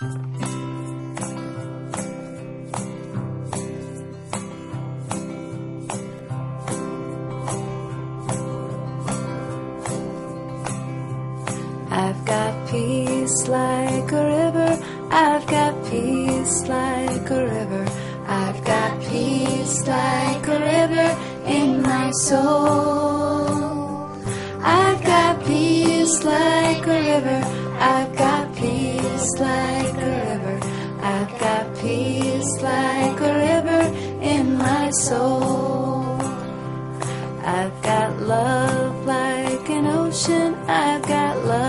I've got peace like a river. I've got peace like a river. I've got peace like a river in my soul. I've got peace like a river. I've peace like a river. I've got peace like a river in my soul. I've got love like an ocean. I've got love.